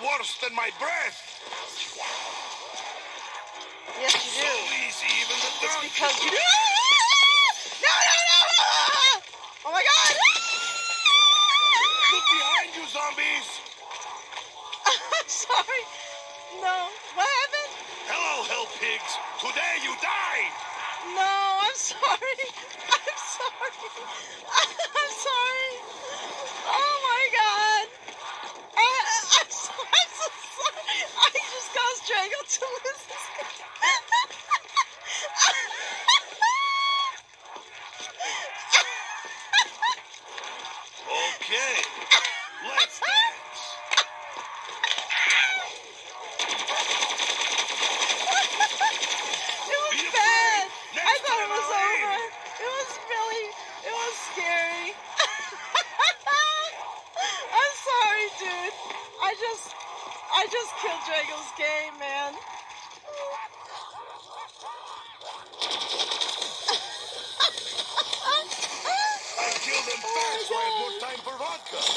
worse than my breath. Yes, you do. So easy, even the It's because you. No, no, no! Oh my god! Look behind you, zombies. I'm sorry. No. What happened? Hello, hell pigs. Today you die. No, I'm sorry. I'm sorry. Oh my god. I, I'm, so, I'm so sorry. I just caused Drago to lose his Okay, let's dance. I just killed Drago's game, man. I killed them oh fast so I more time for vodka.